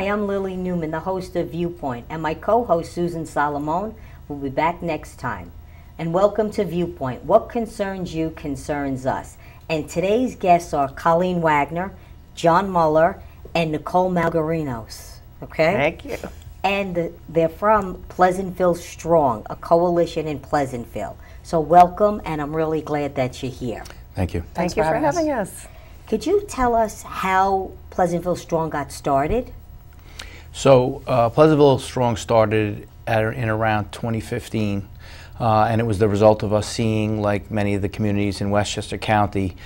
Hi, I'm Lilly Neuman, the host of Viewpoint, and my co host Susan Salomone will be back next time. And welcome to Viewpoint. What concerns you concerns us. And today's guests are Colleen Wagner, John Mueller, and Nicole Malgarinos. Okay? Thank you. And they're from Pleasantville Strong, a coalition in Pleasantville. So welcome, and I'm really glad that you're here. Thank you. Thank Thanks you for for having having us. Could you tell us how Pleasantville Strong got started? So uh, Pleasantville Strong started at, in around 2015, uh, and it was the result of us seeing, like many of the communities in Westchester County,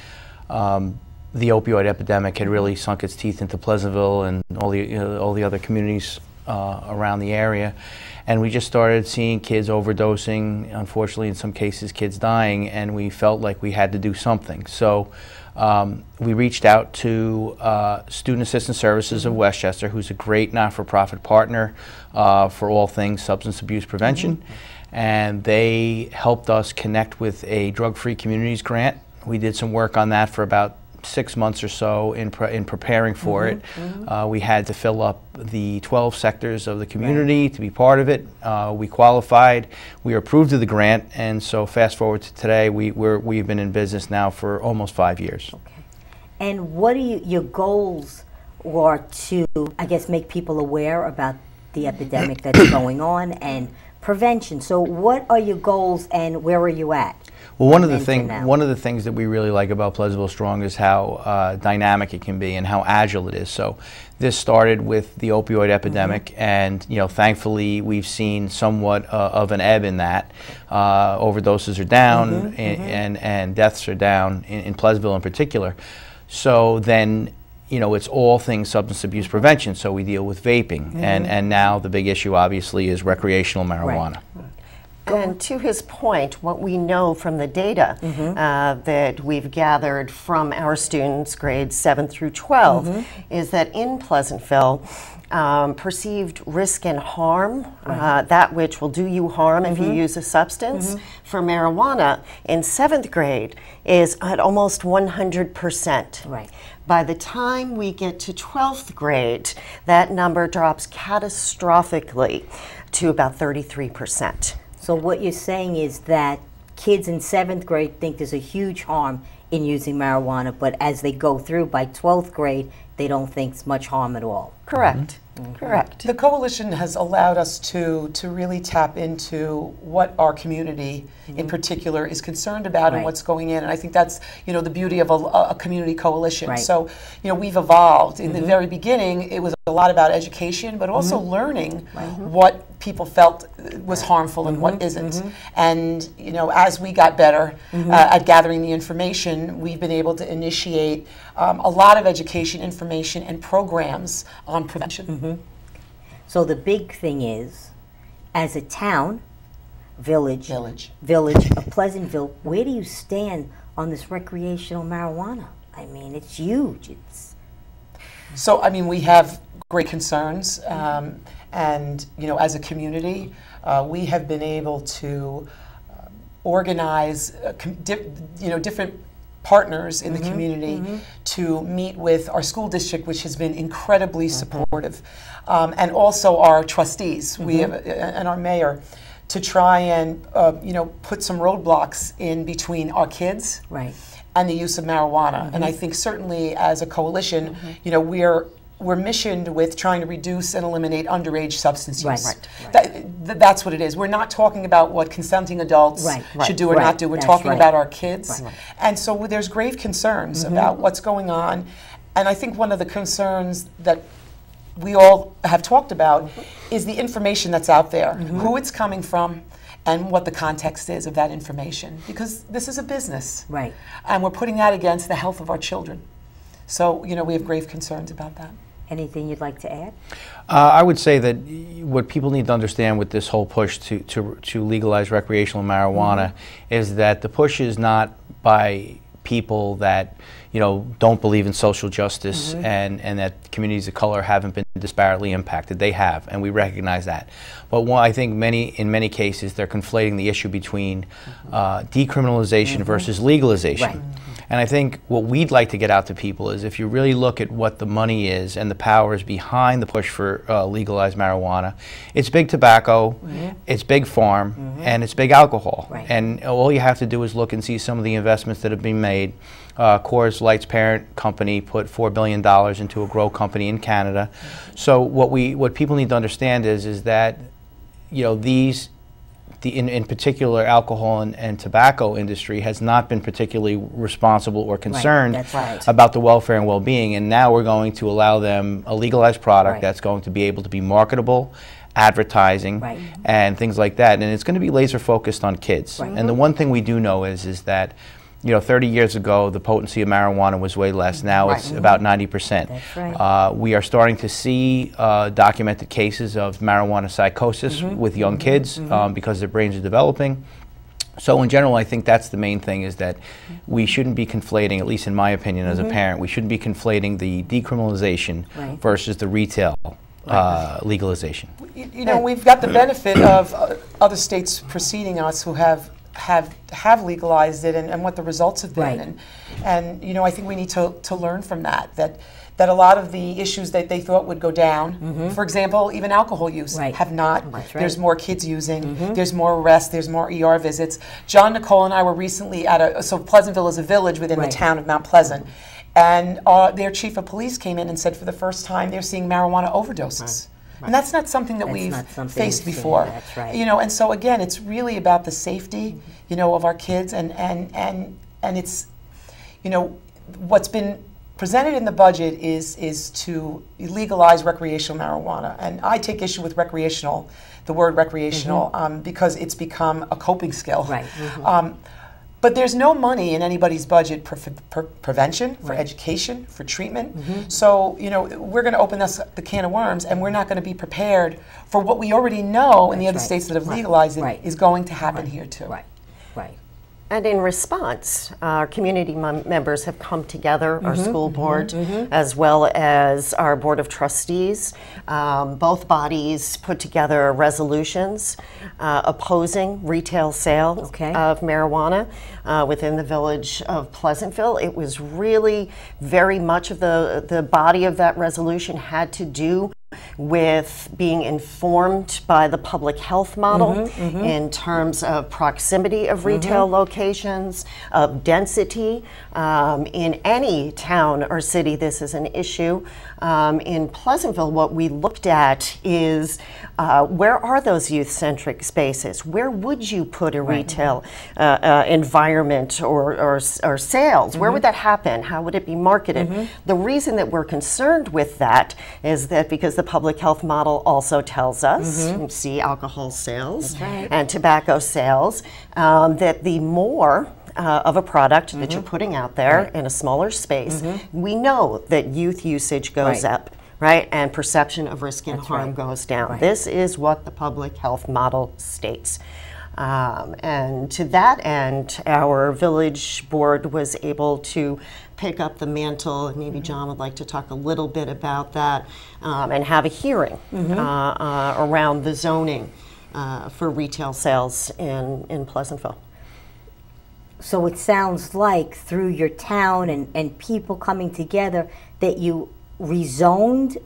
um, the opioid epidemic had really sunk its teeth into Pleasantville and all the you know, all the other communities uh, around the area, and we just started seeing kids overdosing. Unfortunately, in some cases, kids dying, and we felt like we had to do something. So. Um, we reached out to uh, Student Assistance Services of Westchester, who's a great not-for-profit partner uh, for all things substance abuse prevention, and they helped us connect with a drug-free communities grant. We did some work on that for about six months or so in, pre- in preparing for it. Uh, we had to fill up the 12 sectors of the community to be part of it. Uh, we qualified, we were approved of the grant, and so fast forward to today, we, we're, we've been in business now for almost five years. Okay. And what are you, your goals were to, I guess, make people aware about the epidemic that's going on and prevention? So, what are your goals and where are you at? Well, one of the thing, one of the things that we really like about Pleasantville Strong is how uh, dynamic it can be and how agile it is. So, this started with the opioid epidemic, Mm-hmm. and you know, thankfully, we've seen somewhat uh, of an ebb in that. Uh, overdoses are down, Mm-hmm, and, and and deaths are down in, in Pleasantville in particular. So then. You know, it's all things substance abuse prevention. So we deal with vaping, Mm-hmm. and, and now the big issue, obviously, is recreational marijuana. And to his point, what we know from the data Mm-hmm. uh, that we've gathered from our students, grades 7 through 12, Mm-hmm. is that in Pleasantville, um, perceived risk and harm, uh, that which will do you harm if you Mm-hmm. use a substance, for marijuana in seventh grade is at almost 100%. Right. By the time we get to 12th grade, that number drops catastrophically to about 33%. So, what you're saying is that kids in seventh grade think there's a huge harm in using marijuana, but as they go through by 12th grade, they don't think it's much harm at all. Correct. Mm-hmm. Correct. The coalition has allowed us to, to really tap into what our community in particular is concerned about Mm-hmm. Right. and what's going in. And I think that's, you know, the beauty of a, a community coalition. Right. Mm-hmm. So, you know, we've evolved. In the very beginning, it was a lot about education, but also learning what people felt was harmful and Mm-hmm. what isn't. And, you know, as we got better uh, at gathering the information, we've been able to initiate um, a lot of education, information, and programs on prevention. So, the big thing is, as a town, village, Village. village of Pleasantville, where do you stand on this recreational marijuana? I mean, it's huge. It's So, I mean, we have great concerns, um, and you know, as a community, uh, we have been able to um, organize, uh, you know, different partners in the community to meet with our school district, which has been incredibly supportive, um, and also our trustees, we have, uh, and our mayor, to try and uh, you know put some roadblocks in between our kids right. and the use of marijuana. And I Mm-hmm. think certainly as a coalition, you know, we're we're missioned with trying to reduce and eliminate underage substance use. Right, right. That, th- that's what it is. We're not talking about what consenting adults Right, should do or right. not do. We're That's talking right. about our kids. Right. Mm-hmm. And so there's grave concerns about what's going on. And I think one of the concerns that we all have talked about Mm-hmm. is the information that's out there, who it's coming from, and what the context is of that information. Because this is a business. Right. And we're putting that against the health of our children. So, you know, we have grave concerns about that. Anything you'd like to add? Uh, I would say that what people need to understand with this whole push to, to, to legalize recreational marijuana mm-hmm. is that the push is not by people that you know don't believe in social justice mm-hmm. and, and that communities of color haven't been disparately impacted. They have, and we recognize that. But one, I think many, in many cases, they're conflating the issue between mm-hmm. uh, decriminalization versus legalization. Right. And I think what we'd like to get out to people is if you really look at what the money is and the powers behind the push for uh, legalized marijuana, it's big tobacco, it's big farm, and it's big alcohol. Right. And all you have to do is look and see some of the investments that have been made. Uh, Coors Light's parent company put four billion dollars into a grow company in Canada. So what we what people need to understand is is that you know these the in, in particular alcohol and, and tobacco industry has not been particularly responsible or concerned that's right. about the welfare and well-being and now we're going to allow them a legalized product Right. that's going to be able to be marketable advertising Right. and things like that and it's going to be laser focused on kids Right. and the one thing we do know is is that you know 30 years ago the potency of marijuana was way less now it's about 90% That's right. uh, we are starting to see uh, documented cases of marijuana psychosis Mm-hmm. with young kids um, because their brains are developing. So in general, I think that's the main thing is that we shouldn't be conflating, at least in my opinion as a parent, we shouldn't be conflating the decriminalization Mm-hmm. Right. versus the retail uh, legalization. You you know, we've got the benefit of uh, other states preceding us who have have have legalized it and, and what the results have been. Right. And and you know, I think we need to, to learn from that. That that a lot of the issues that they thought would go down, for example, even alcohol use. Right. have not. Right. There's more kids using. There's more arrests. There's more ER visits. John Nicole and I were recently at a so Pleasantville is a village within the town of Mount Pleasant, and uh, their chief of police came in and said for the first time they're seeing marijuana overdoses. And that's not something that That's we've something faced we've before. That's right. You know, and so again, it's really about the safety, you know, of our kids, and and and and it's, you know, what's been presented in the budget is is to legalize recreational marijuana, and I take issue with recreational, the word recreational, um, because it's become a coping skill. Right. Mm-hmm. Um, but there's no money in anybody's budget for, for prevention, for Right. education, for treatment. Mm-hmm. So, you know, we're going to open this, the can of worms and we're not going to be prepared for what we already know in the other right. states that have legalized it is going to happen here too. Right, right. And in response, our community mem- members have come together, our school board, as well as our board of trustees. Um, both bodies put together resolutions uh, opposing retail sale Okay. of marijuana uh, within the village of Pleasantville. It was really very much of the, the body of that resolution had to do with being informed by the public health model mm-hmm, mm-hmm. in terms of proximity of retail mm-hmm. locations, of density. Um, in any town or city, this is an issue. Um, in Pleasantville, what we looked at is uh, where are those youth centric spaces? Where would you put a retail uh, uh, environment or, or, or sales? Where would that happen? How would it be marketed? The reason that we're concerned with that is that because the public health model also tells us, you see alcohol sales right. and tobacco sales, um, that the more uh, of a product that you're putting out there in a smaller space, we know that youth usage goes Right. up. Right, and perception of risk and harm right. goes down. Right. This is what the public health model states. Um, and to that end, our village board was able to pick up the mantle, and maybe John would like to talk a little bit about that, um, and have a hearing uh, uh, around the zoning uh, for retail sales in, in Pleasantville. So it sounds like through your town and, and people coming together that you rezoned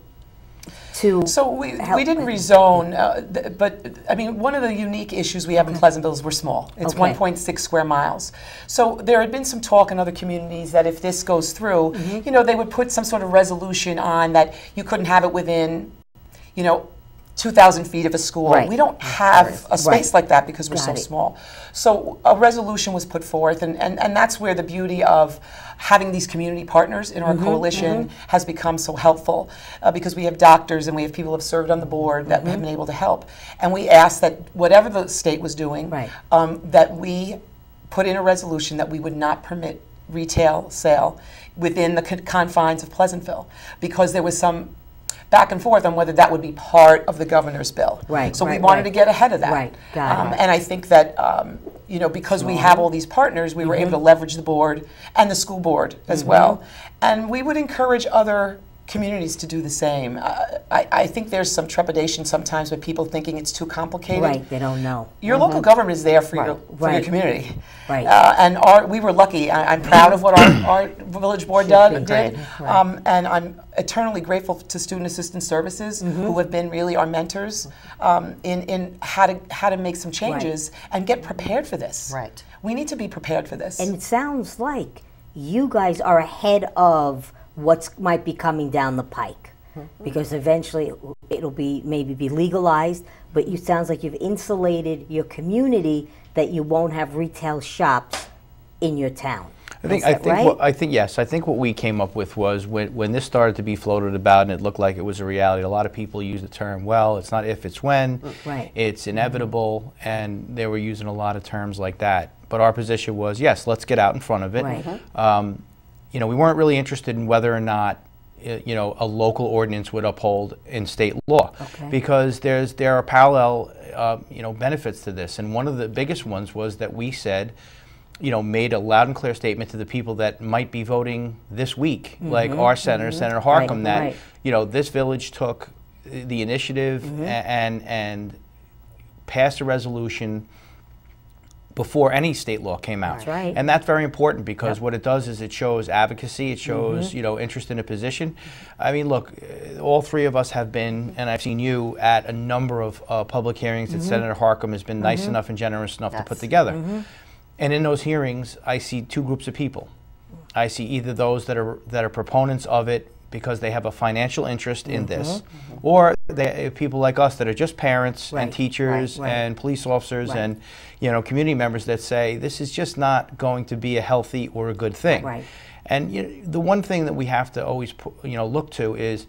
to. So we, we didn't rezone, uh, th- but I mean, one of the unique issues we have in Pleasantville is we're small. It's Okay. 1.6 square miles. So there had been some talk in other communities that if this goes through, Mm-hmm. you know, they would put some sort of resolution on that you couldn't have it within, you know, 2,000 feet of a school. Right. We don't have a space Right. like that because we're Got so it. small. So a resolution was put forth, and, and, and that's where the beauty of having these community partners in our Mm-hmm, coalition has become so helpful uh, because we have doctors and we have people who have served on the board that Mm-hmm. have been able to help. And we asked that whatever the state was doing, Right. um, that we put in a resolution that we would not permit retail sale within the confines of Pleasantville because there was some back and forth on whether that would be part of the governor's bill. Right, So we wanted right. to get ahead of that. Right, got Um, it. and I think that um, you know because we have all these partners, we were able to leverage the board and the school board as well. And we would encourage other communities to do the same. Uh, I, I think there's some trepidation sometimes with people thinking it's too complicated. Right, they don't know. Your local government is there for your for your Mm-hmm. Right. community. Right. Uh, and our, we were lucky. I, I'm proud of what our, our village board done, did. Right, right. Um, and I'm eternally grateful to Student Assistance Services, Mm-hmm. who have been really our mentors um, in, in how to how to make some changes and get prepared for this. Right. We need to be prepared for this. And it sounds like you guys are ahead of what's might be coming down the pike. Because eventually it'll be maybe be legalized, but you sounds like you've insulated your community that you won't have retail shops in your town. I think, I think, right? what, I think yes. I think what we came up with was when, when this started to be floated about and it looked like it was a reality. A lot of people use the term, "Well, it's not if, it's when." Right. It's inevitable, and they were using a lot of terms like that. But our position was, yes, let's get out in front of it. Right. Um, you know, we weren't really interested in whether or not, uh, you know, a local ordinance would uphold in state law, Okay. because there's there are parallel, uh, you know, benefits to this. And one of the biggest ones was that we said, you know, made a loud and clear statement to the people that might be voting this week, like our senator, Senator Harckham, that Mm-hmm. right. you know this village took the initiative Mm-hmm. and and passed a resolution before any state law came out. That's right. And that's very important because what it does is it shows advocacy, it mm-hmm. shows, you know, interest in a position. I mean, look, uh, all three of us have been, and I've seen you at a number of uh, public hearings that mm-hmm. Senator Harckham has been nice mm-hmm. enough and generous enough to put together. And in those hearings, I see two groups of people. I see either those that are that are proponents of it because they have a financial interest in this, or they, people like us that are just parents Right, and teachers right, right. and police officers Right. and you know community members that say this is just not going to be a healthy or a good thing. Right. And you know, the one thing that we have to always you know look to is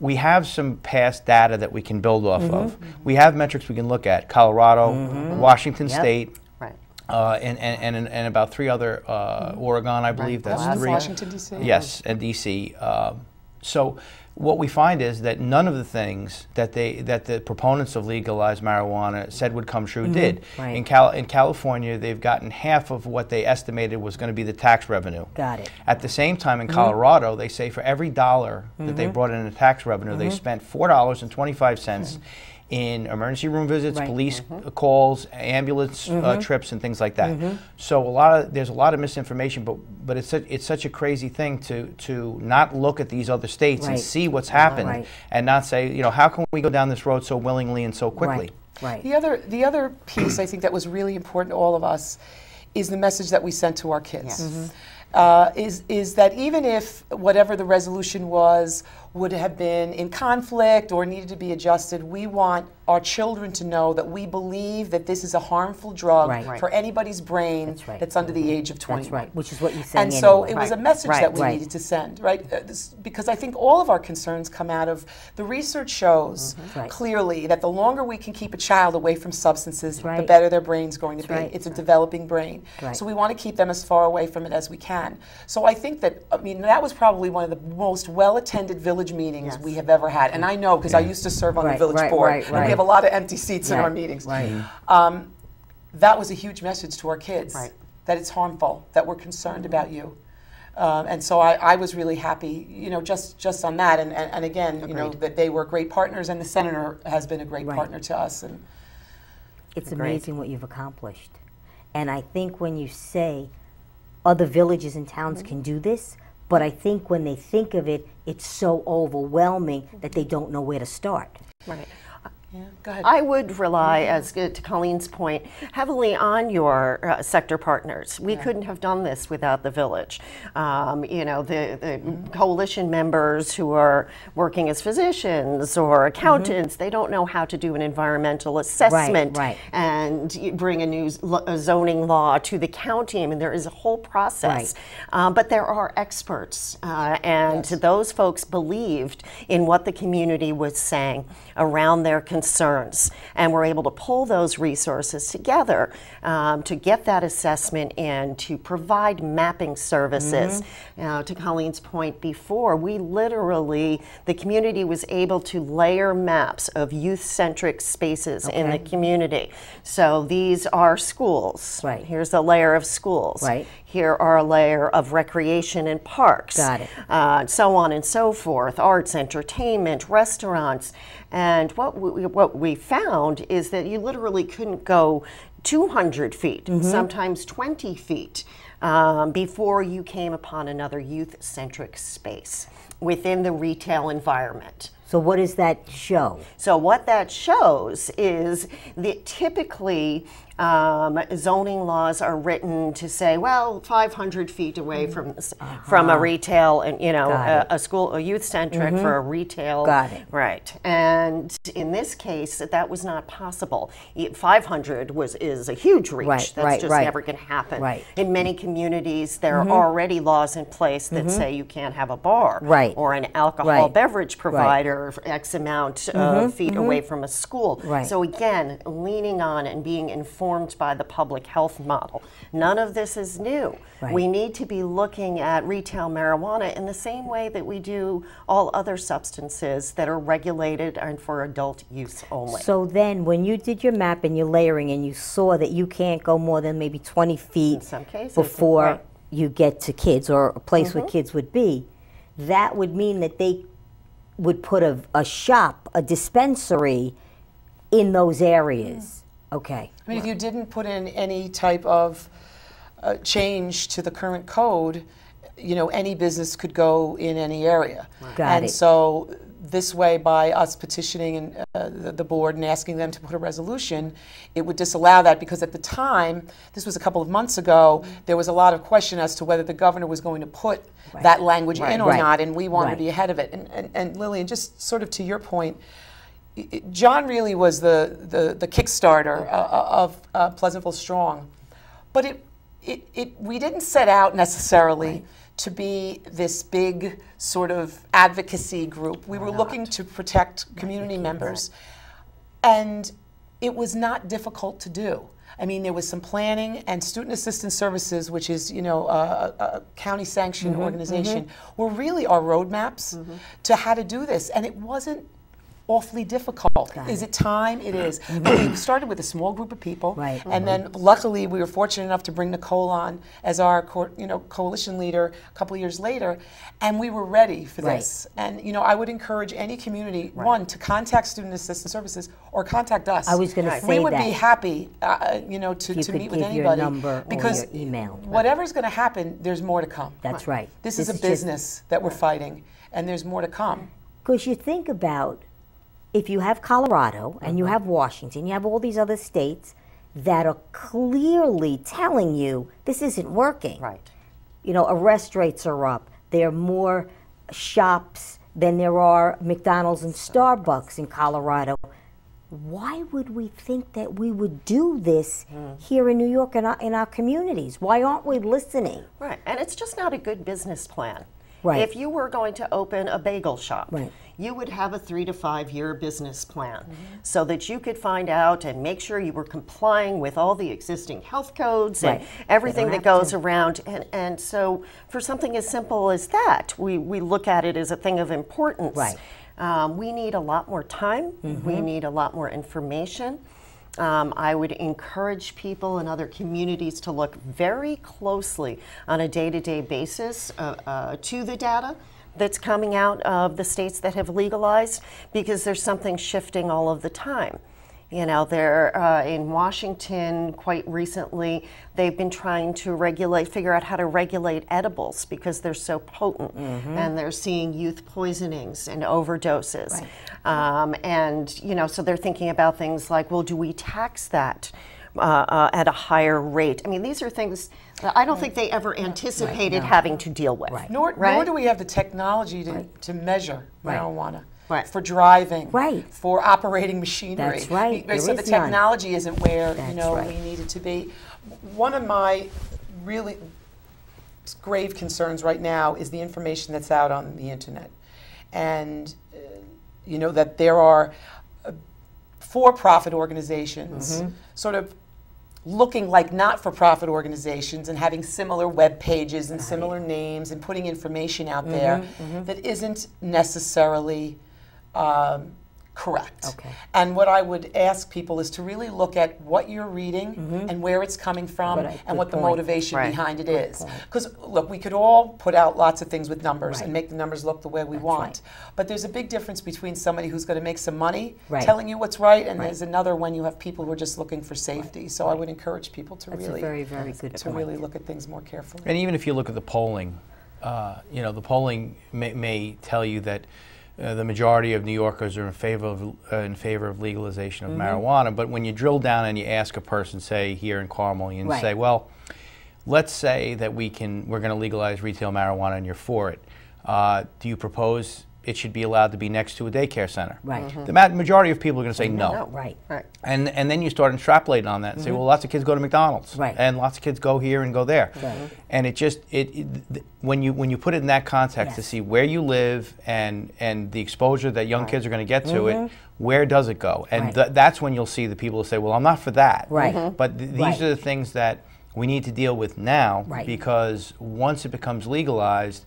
we have some past data that we can build off of. We have metrics we can look at: Colorado, Washington Yep. State. Uh, and, and, and, and about three other, uh, Oregon, I believe that's Alaska. three. Washington, D.C. Yes, and DC. Um, so what we find is that none of the things that they that the proponents of legalized marijuana said would come true did. Mm-hmm. Right. In Cal in California, they've gotten half of what they estimated was going to be the tax revenue. Got it. At the same time, Mm-hmm. in Colorado, they say for every dollar that they brought in in tax revenue, Mm-hmm. they spent four dollars and twenty-five cents in emergency room visits, Right. police calls, ambulance uh, trips, and things like that. So a lot of there's a lot of misinformation, but but it's such, it's such a crazy thing to to not look at these other states and see what's happened Right. and not say you know how can we go down this road so willingly and so quickly. Right. Right. The other, the other piece I think that was really important to all of us is the message that we sent to our kids. Yes. Uh, is, is that even if whatever the resolution was would have been in conflict or needed to be adjusted, we want our children to know that we believe that this is a harmful drug Right. For anybody's brain That's right. that's under the age of 20. That's right. Which is what you said. And so anyway. it was a message that we needed to send, right? Uh, this, because I think all of our concerns come out of the research shows Mm-hmm. Right. clearly that the longer we can keep a child away from substances, the better their brain's going to be. It's a developing brain. So we want to keep them as far away from it as we can. So I think that, I mean, that was probably one of the most well attended village meetings we have ever had. And I know because I used to serve on the village board. right, And we have a lot of empty seats in our meetings. right. Um, that was a huge message to our kids Right. that it's harmful, that we're concerned about you. Um, and so I, I was really happy, you know, just, just on that. And, and, and again, you know, that they were great partners, and the senator has been a great Right. partner to us. And It's Agreed. amazing what you've accomplished. And I think when you say other villages and towns can do this, but I think when they think of it, it's so overwhelming that they don't know where to start. Right. Yeah, go ahead. I would rely, as to Colleen's point, heavily on your uh, sector partners. We couldn't have done this without the village. Um, you know, the, the coalition members who are working as physicians or accountants, they don't know how to do an environmental assessment right. and bring a new a zoning law to the county. I mean, there is a whole process. Um, but there are experts, uh, and those folks believed in what the community was saying around their concerns, and we're able to pull those resources together um, to get that assessment in, to provide mapping services. Uh, to Colleen's point before, we literally, the community was able to layer maps of youth-centric spaces in the community. So these are schools. Right. Here's a layer of schools. Right. here are a layer of recreation and parks. Got it. Uh, so on and so forth, arts, entertainment, restaurants. And what we, what we found is that you literally couldn't go 200 feet, Mm-hmm. sometimes 20 feet, um, before you came upon another youth centric space within the retail environment. So what does that show? So what that shows is that typically um, zoning laws are written to say, well, 500 feet away from s- from a retail and you know Mm. A. Mm-hmm. a school a youth centric for a retail. Got it. Right, and in this case, that was not possible. 500 was is a huge reach. Right, That's right, just right. never going to happen. Right. Mm-hmm. In many communities, there are already laws in place that say you can't have a bar Right. or an alcohol Right. beverage provider X amount of feet away from a school. Mm-hmm. Right. So again, leaning on and being informed by the public health model. None of this is new. Right. We need to be looking at retail marijuana in the same way that we do all other substances that are regulated and for adult use only. So then, when you did your map and your layering, and you saw that you can't go more than maybe 20 feet some cases, before right. you get to kids or a place where kids would be, that would mean that they would put a, a shop, a dispensary in those areas. Okay. I mean, if you didn't put in any type of uh, change to the current code, you know, any business could go in any area. Got and it. so this way, by us petitioning and, uh, the, board and asking them to put a resolution, it would disallow that because at the time, this was a couple of months ago, there was a lot of question as to whether the governor was going to put that language in or Right. not, and we wanted Right. to be ahead of it. And, and, and Lillian, just sort of to your point, John really was the, the, the Kickstarter uh, of uh, Pleasantville Strong. But it, it, it, we didn't set out necessarily to be this big sort of advocacy group. We were looking to protect community members. And it was not difficult to do. I mean, there was some planning, and Student Assistance Services, which is, you know, a, a- a county sanctioned organization, were really our roadmaps to how to do this. And it wasn't awfully difficult. Is it time? It is. But we started with a small group of people, Right. and then luckily we were fortunate enough to bring Nicole on as our you know coalition leader a couple years later, and we were ready for Right. this. And you know, I would encourage any community one to contact Student Assistance Services or contact us. I was gonna Right. say we would that. be happy, uh, you know, to, you to meet with anybody because email. whatever's going to happen, there's more to come. That's right. This, is a just- business that we're fighting, and there's more to come. Because you think about if you have Colorado and Uh-huh. you have Washington, you have all these other states that are clearly telling you this isn't working. right. You know, arrest rates are up. There are more shops than there are McDonald's and Starbucks in Colorado. Why would we think that we would do this Hmm. here in New York in in our communities? Why aren't we listening? Right, and it's just not a good business plan. Right. If you were going to open a bagel shop, Right. You would have a three to five year business plan Mm-hmm. so that you could find out and make sure you were complying with all the existing health codes and everything that goes around. And, and so, for something as simple as that, we, we look at it as a thing of importance. Right. Um, we need a lot more time, we need a lot more information. Um, I would encourage people in other communities to look very closely on a day to day basis uh, uh, to the data that's coming out of the states that have legalized because there's something shifting all of the time. You know, they're uh, in Washington quite recently, they've been trying to regulate, figure out how to regulate edibles because they're so potent and they're seeing youth poisonings and overdoses. Um, and, you know, so they're thinking about things like, well, do we tax that? Uh, uh, at a higher rate. I mean, these are things I don't think they ever anticipated having to deal with. Nor, Right? nor do we have the technology to, to measure marijuana. Right. For driving, Right. for operating machinery. That's right. We- So There the is none. technology isn't where you know right. we needed to be. One of my really grave concerns right now is the information that's out on the internet, and uh, you know that there are uh, for-profit organizations Mm-hmm. sort of looking like not-for-profit organizations and having similar web pages and similar names and putting information out there Mm-hmm, that isn't necessarily um, Correct. Okay. And what I would ask people is to really look at what you're reading and where it's coming from Good- and what the point. motivation Right. behind it is. Because, look, we could all put out lots of things with numbers and make the numbers look the way we want. But there's a big difference between somebody who's going to make some money Right. telling you what's right, and there's another when you have people who are just looking for safety. So I would encourage people to That's really, very, very good to point. really look at things more carefully. And even if you look at the polling, uh, you know, the polling may, may tell you that uh, the majority of New Yorkers are in favor of, uh, in favor of legalization of Mm-hmm. marijuana. But when you drill down and you ask a person, say here in Carmel, and Right. say, well, let's say that we can, we're going to legalize retail marijuana and you're for it. Uh, do you propose it should be allowed to be next to a daycare center? Right. Mm-hmm. The majority of people are going to say no. No. Right. Right. And, and then you start extrapolating on that and say, mm-hmm. well, lots of kids go to McDonald's, Right. and lots of kids go here and go there, Right. Mm-hmm. and it just it, it th- when you when you put it in that context to see where you live and and the exposure that young kids are going to get to it, where does it go? And Mm-hmm. Right. th- that's when you'll see the people who say, well, I'm not for that. Right. But th- these Right. are the things that we need to deal with now Right. because once it becomes legalized.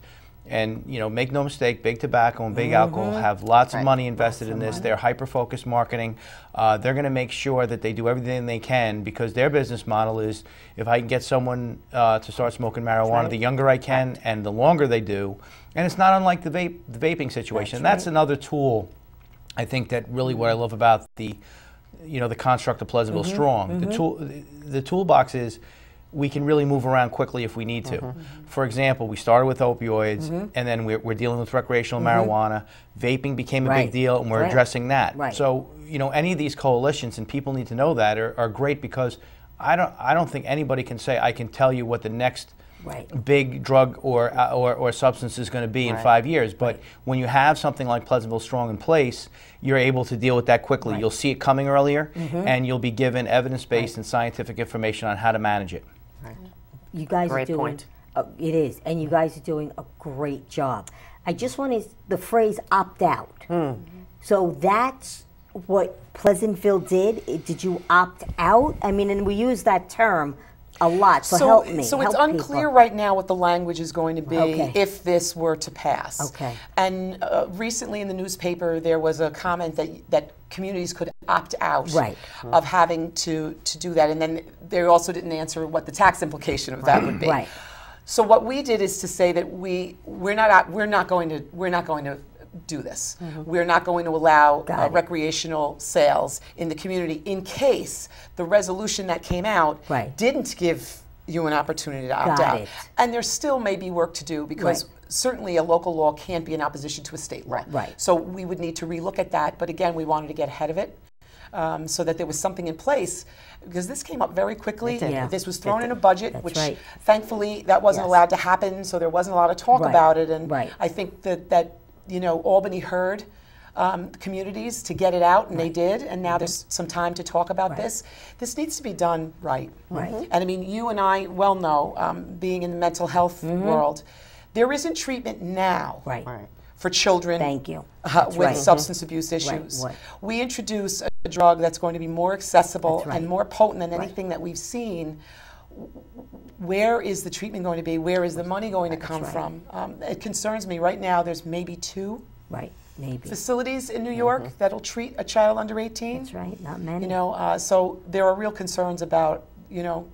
And you know, make no mistake, big tobacco and big alcohol Mm-hmm. have lots of money invested in this. They're hyper focused marketing. Uh, they're going to make sure that they do everything they can because their business model is if I can get someone uh, to start smoking marijuana, right. the younger I can and the longer they do. And it's not unlike the, vape, the vaping situation. That's That's another tool I think that really what I love about the you know the construct of Pleasantville Mm-hmm. Strong. The tool the, the toolbox is we can really move around quickly if we need to. Mm-hmm. For example, we started with opioids, and then we're, we're dealing with recreational marijuana. Vaping became a. Right. big deal, and we're Right. addressing that. Right. So you know, any of these coalitions, and people need to know that, are, are great because I don't I don't think anybody can say I can tell you what the next Right. big drug or, uh, or, or substance is going to be in five years. But when you have something like Pleasantville Strong in place, you're able to deal with that quickly. You'll see it coming earlier, Mm-hmm. and you'll be given evidence-based and scientific information on how to manage it. You guys Great are doing. point. Uh, it is, and you guys are doing a great job. I just want to the phrase "opt out." Hmm. So that's what Pleasantville did. I- Did you opt out? I mean, and we use that term a lot. So, help me. So it's unclear people. right now what the language is going to be Okay. if this were to pass. Okay. And uh, recently in the newspaper, there was a comment that that communities could opt out Right. of having to to do that, and then they also didn't answer what the tax implication of that would be. Right. So what we did is to say that we we're not we're not going to we're not going to do this. We're not going to allow uh, recreational sales in the community in case the resolution that came out Right. didn't give you an opportunity to opt Got out. it. And there still may be work to do because Right. certainly a local law can't be in opposition to a state law. Right. So we would need to relook at that. But again, we wanted to get ahead of it. Um, so that there was something in place, because this came up very quickly. Yeah. This was thrown in a budget, That's which right. thankfully that wasn't Yes. allowed to happen, so there wasn't a lot of talk Right. about it. And Right. I think that that you know Albany heard um, communities to get it out, and they did. And now there's some time to talk about Mm-hmm. Right. this. This needs to be done right. Right. Mhm. And I mean, you and I well know, um, being in the mental health world, there isn't treatment now Mm-hmm. Right. Right. for children Thank you. uh, with right. substance abuse issues. Right. We introduce a drug that's going to be more accessible right. and more potent than anything that we've seen. Where is the treatment going to be? Where is the money going to come right. from? Um, it concerns me. Right now, there's maybe two Right. Maybe. facilities in New York that'll treat a child under 18. That's right. Not many. You know, uh, so there are real concerns about you know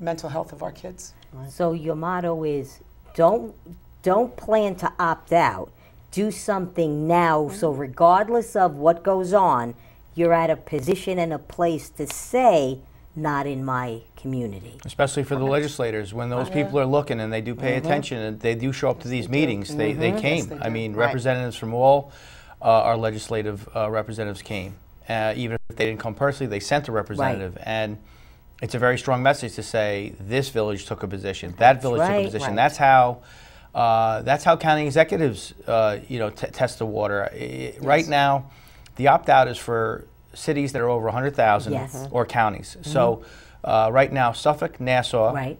mental health of our kids. So your motto is don't don't plan to opt out. Do something now so regardless of what goes on, you're at a position and a place to say not in my community. Especially for the legislators, when those people are looking and they do pay Mm-hmm. attention and they do show up to these meetings, they, they came. they I mean, Right. representatives from all uh, our legislative uh, representatives came. Uh, even if they didn't come personally, they sent a representative. And it's a very strong message to say this village took a position, that village took a position. Right. That's how. Uh, that's how county executives, uh, you know, t- test the water. I- Right now, the opt-out is for cities that are over 100,000 Yes. Mm-hmm. or counties. Mm-hmm. So, uh, right now, Suffolk, Nassau, Right?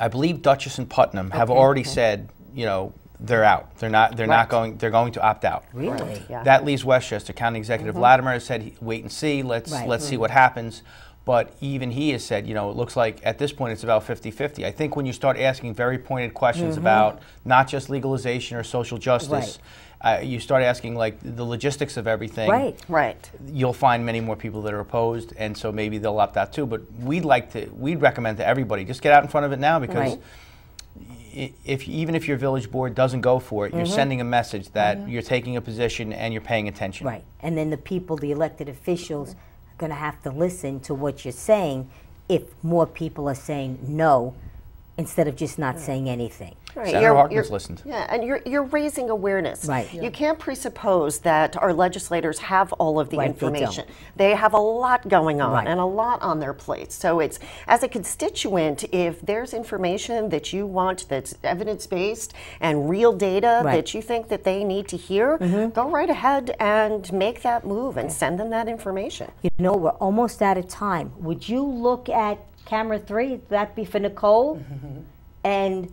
I believe Dutchess and Putnam have already said, you know, they're out. They're not. They're not going. They're going to opt out. Really? Yeah. That leaves Westchester. County Executive mm-hmm. Latimer has said, wait and see. Let's Right. let's see what happens. But even he has said, you know, it looks like at this point it's about 50-50. I think when you start asking very pointed questions about not just legalization or social justice, uh, you start asking like the logistics of everything. Right. Right. You'll find many more people that are opposed, and so maybe they'll opt out too. But we'd like to, we'd recommend to everybody just get out in front of it now because Right. if even if your village board doesn't go for it, you're Mm-hmm. sending a message that you're taking a position and you're paying attention. Right. And then the people, the elected officials, going to have to listen to what you're saying if more people are saying no instead of just not saying anything. Right, Senator you're- Harkness you're- listened. Yeah, and you're, you're raising awareness. Right. You can't presuppose that our legislators have all of the Right, they information. They, have a lot going on Right. and a lot on their plate. So it's, as a constituent, if there's information that you want that's evidence-based and real data Right. that you think that they need to hear, mm-hmm. go right ahead and make that move and send them that information. You know, we're almost out of time. Would you look at camera three? That be for Nicole, mm-hmm. and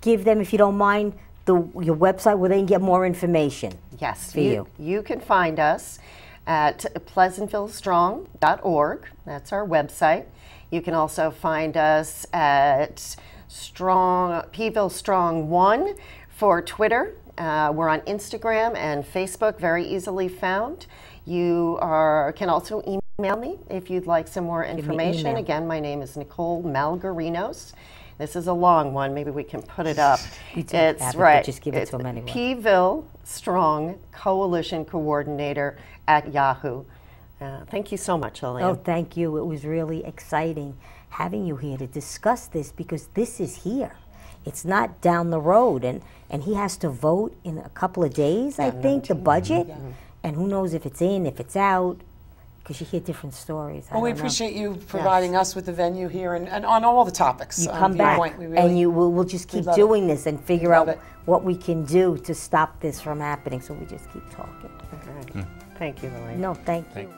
give them, if you don't mind, the your website where they can get more information. Yes, For you, you can find us at pleasantvillestrong.org. That's our website. You can also find us at Strong Pville Strong One for Twitter. Uh, we're on Instagram and Facebook, very easily found. You are can also email me if you'd like some more information. Again, my name is Nicole Malgarinos. This is a long one. Maybe we can put it up. It's but right. just give it it's to 'em anyway. Pville Strong Coalition Coordinator at Yahoo. Uh, thank you so much, Lillian. Oh, thank you. It was really exciting having you here to discuss this because this is here. It's not down the road, and and he has to vote in a couple of days. I think the budget, and who knows if it's in, if it's out, because you hear different stories. I Well, we don't know. appreciate you providing us with the venue here and, and on all the topics. You um, come back, Viewpoint. We really, and you will we'll just keep love it. doing this and figure out it. what we can do to stop this from happening. So we just keep talking. All right. Hmm. Thank you, Lillian. No, thank you. Thank-